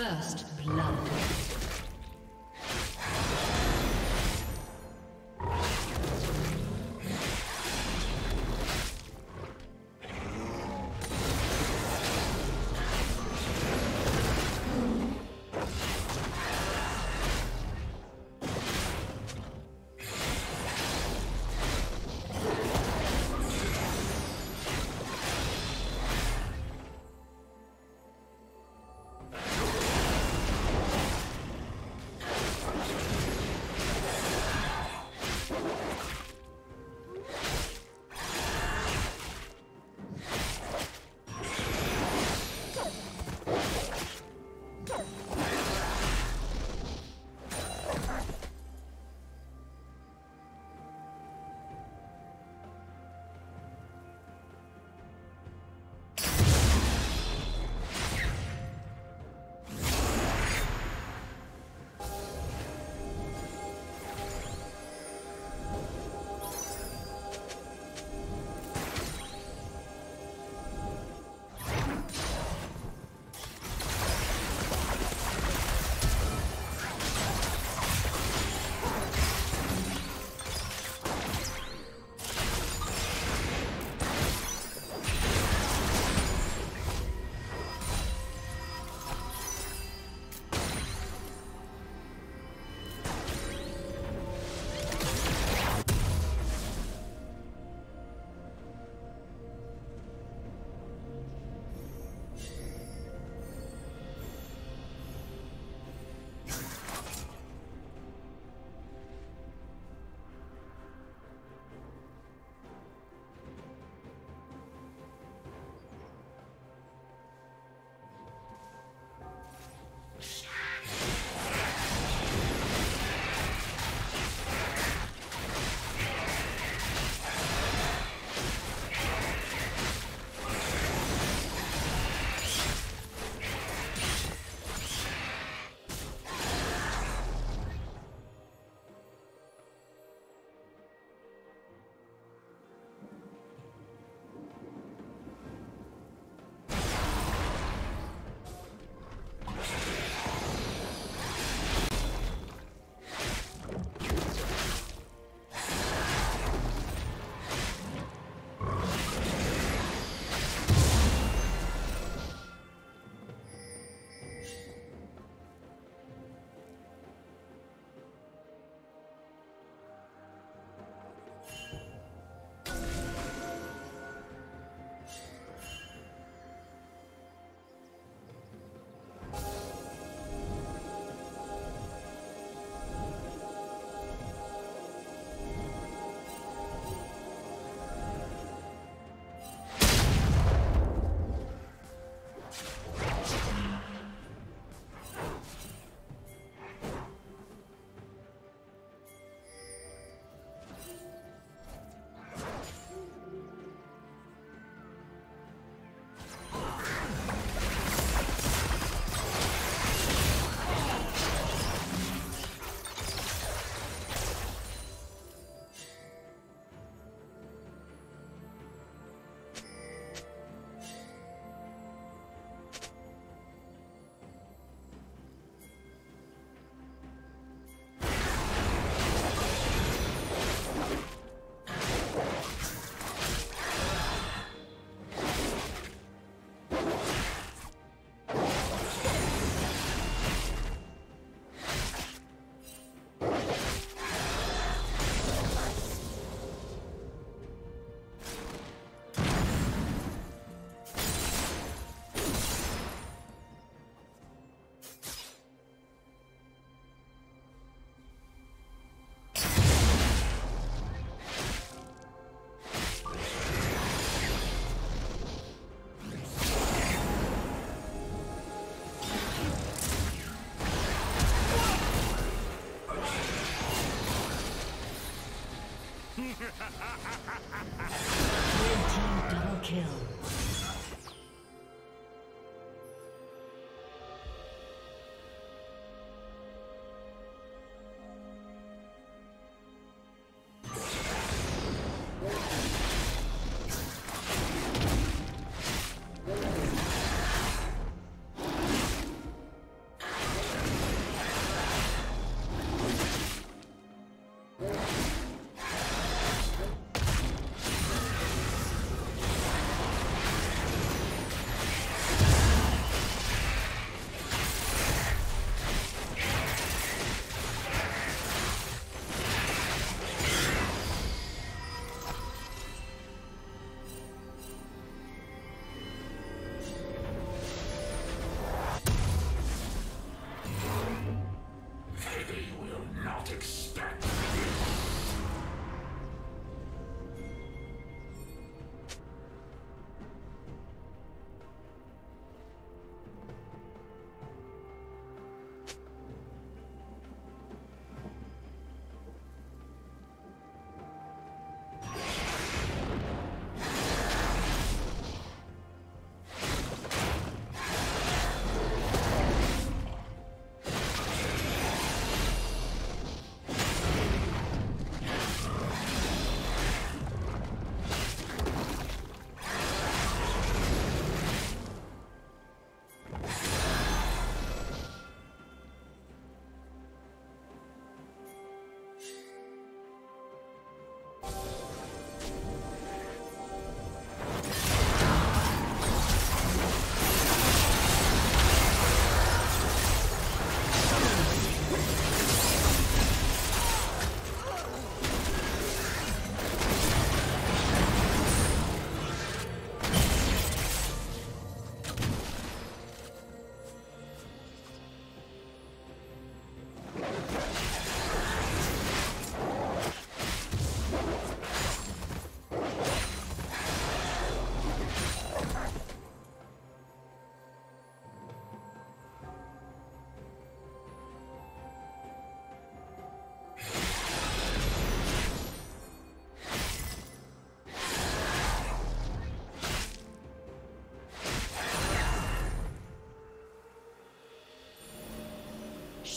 First blood.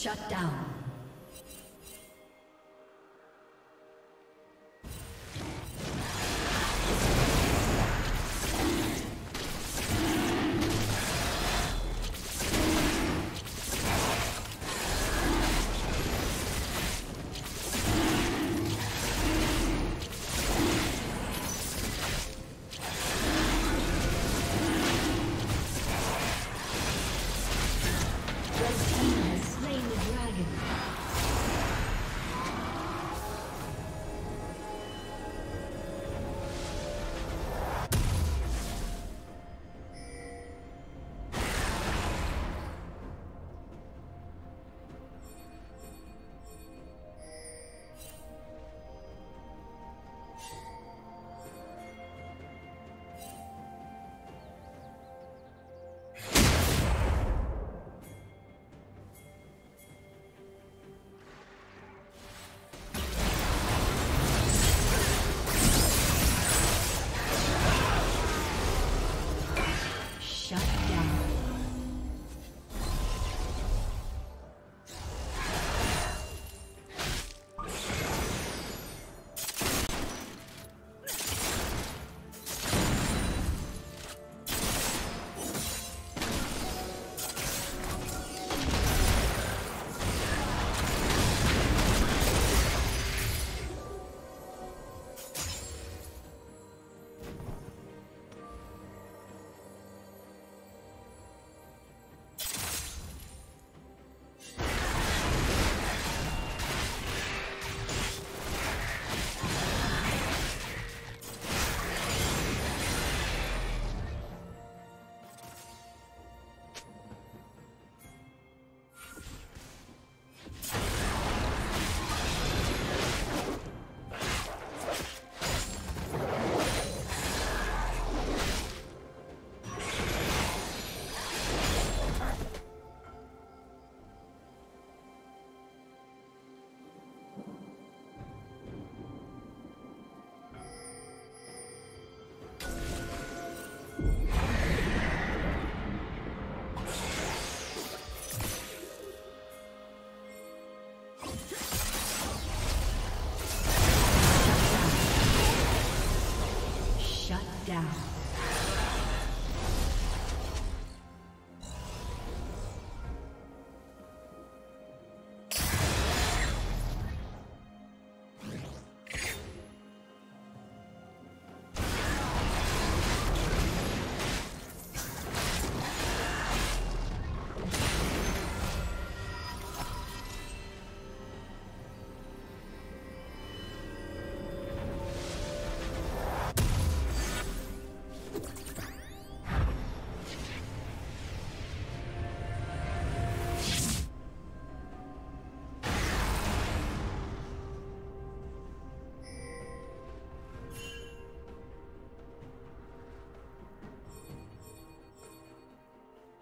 Shut down.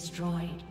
destroyed.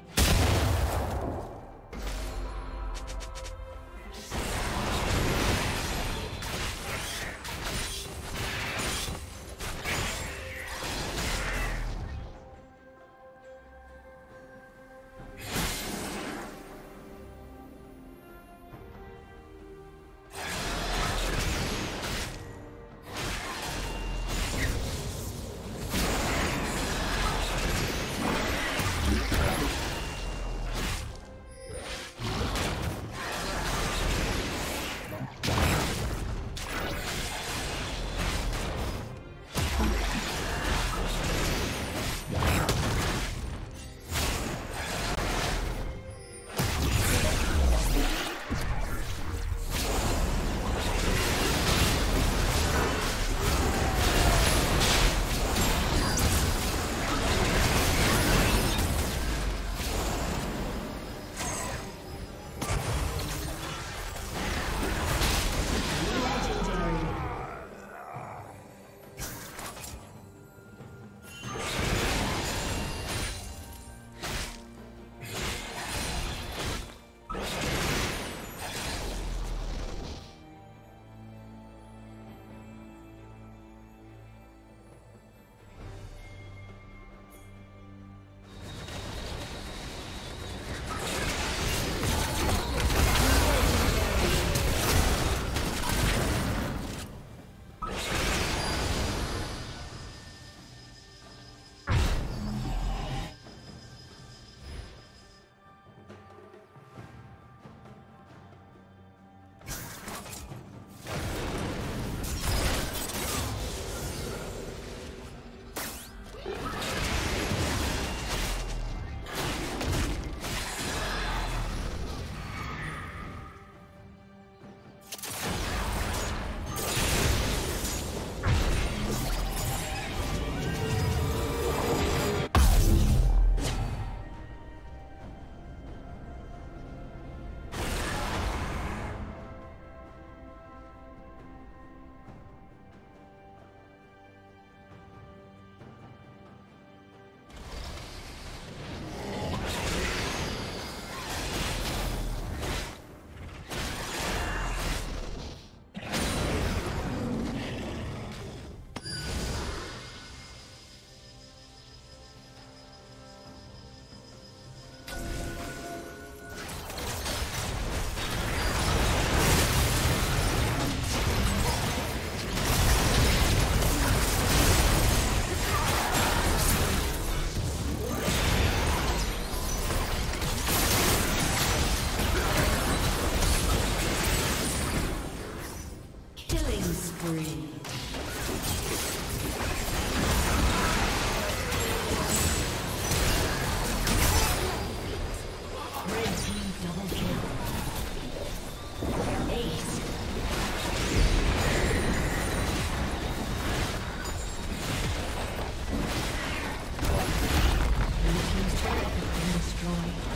destroyed.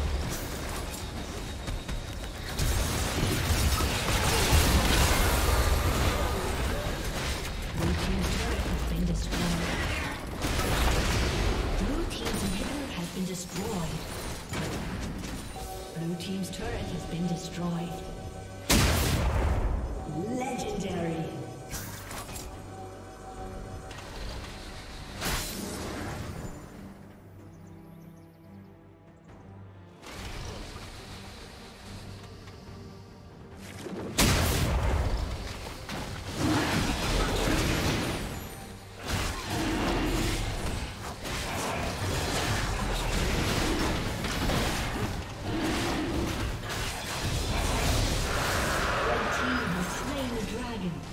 Amen.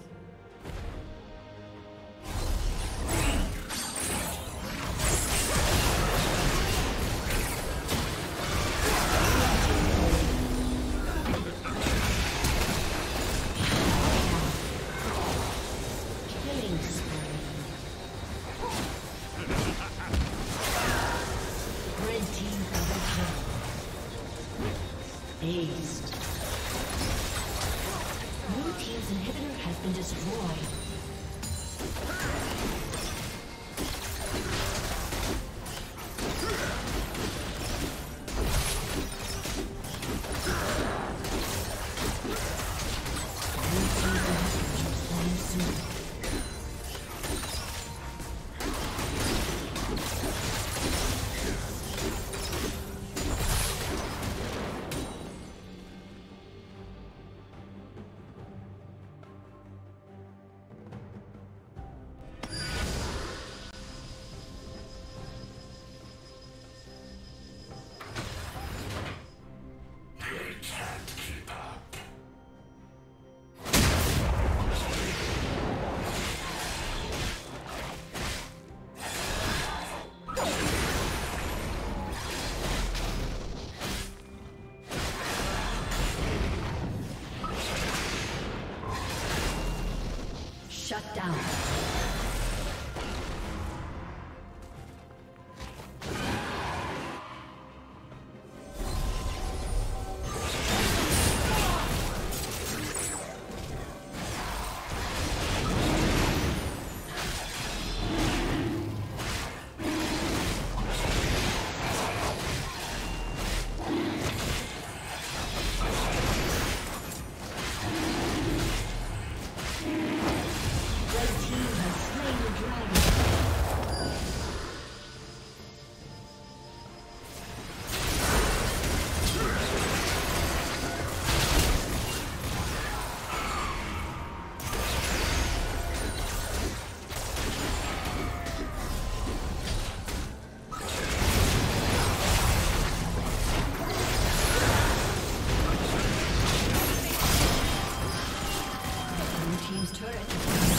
Shut down. team's turret.